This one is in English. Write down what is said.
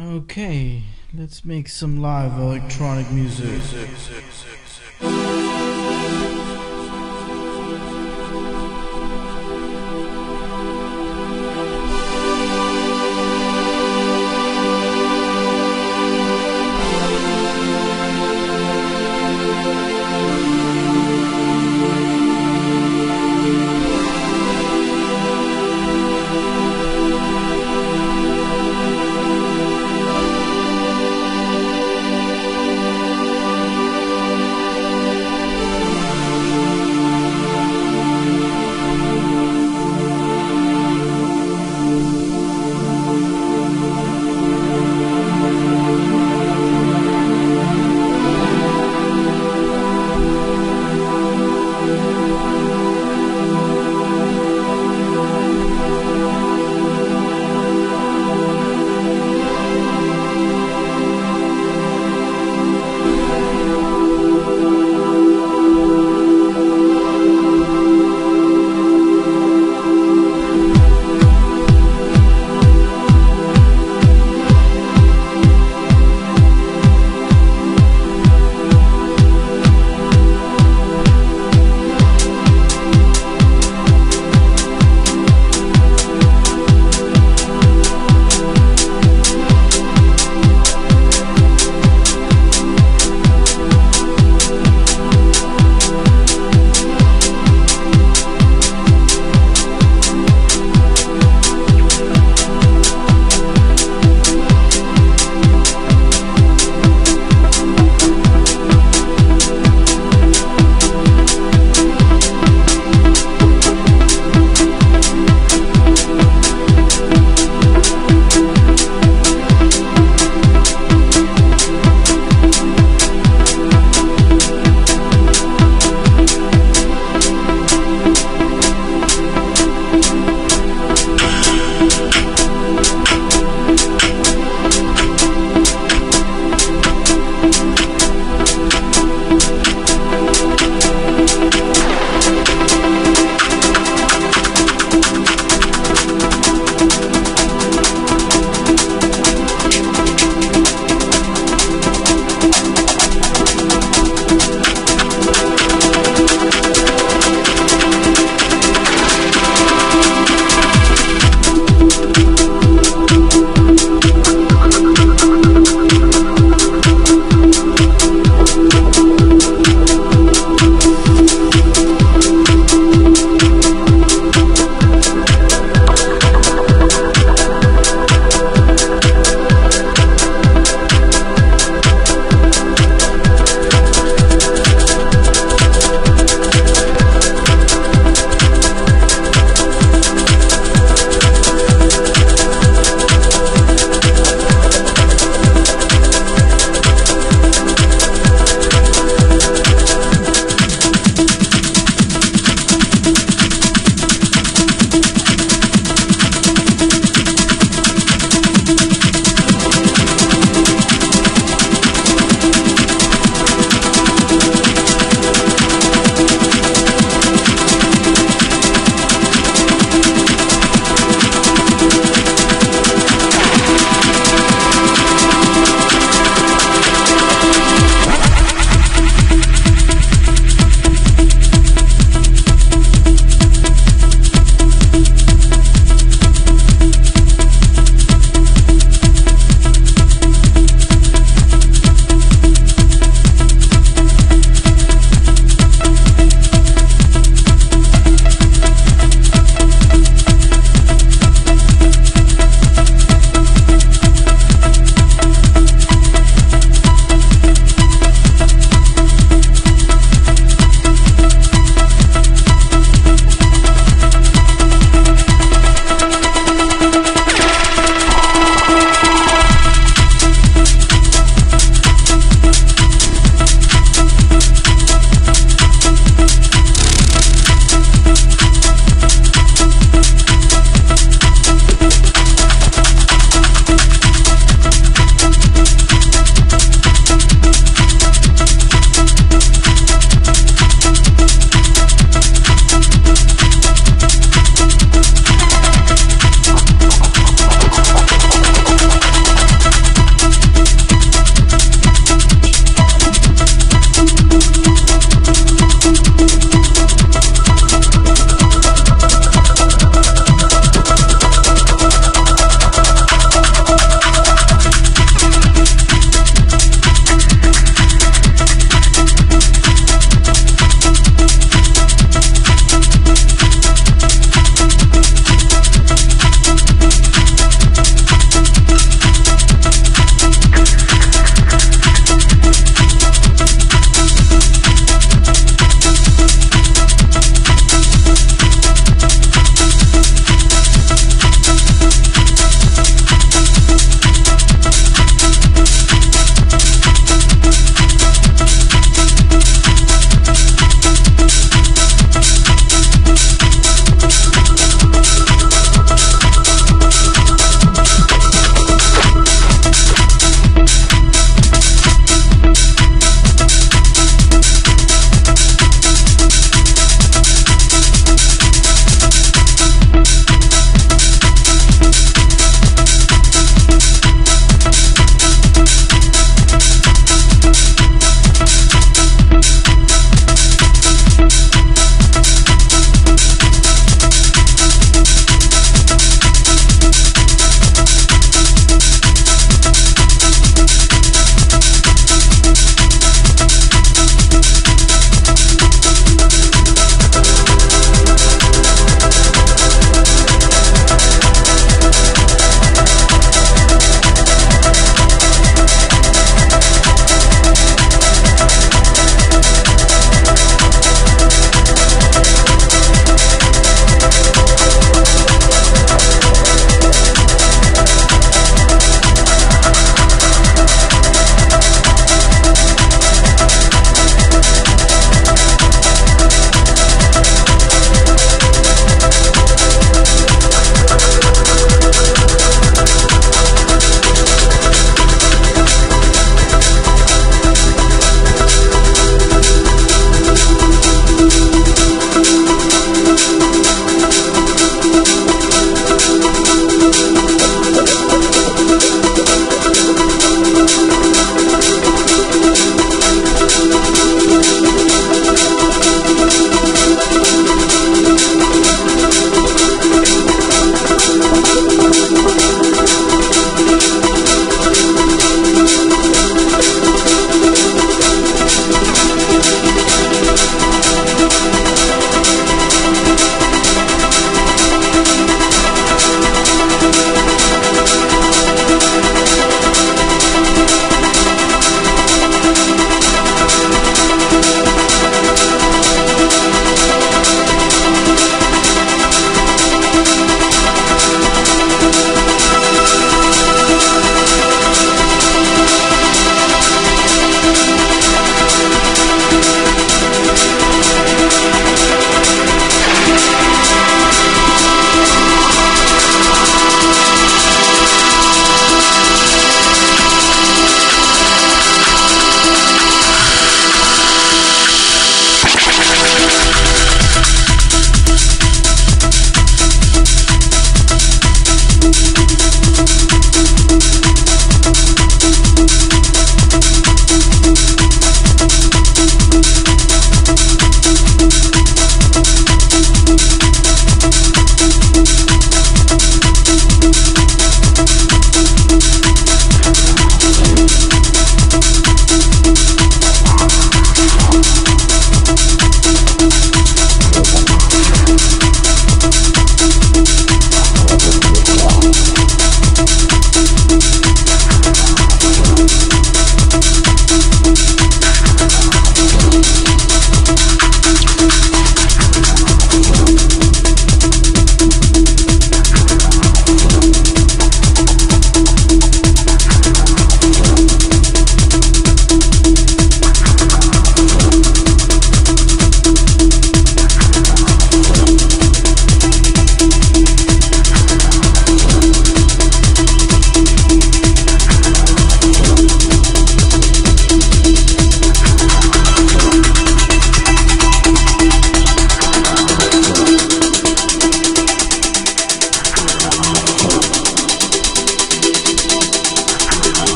Okay, let's make some live electronic music.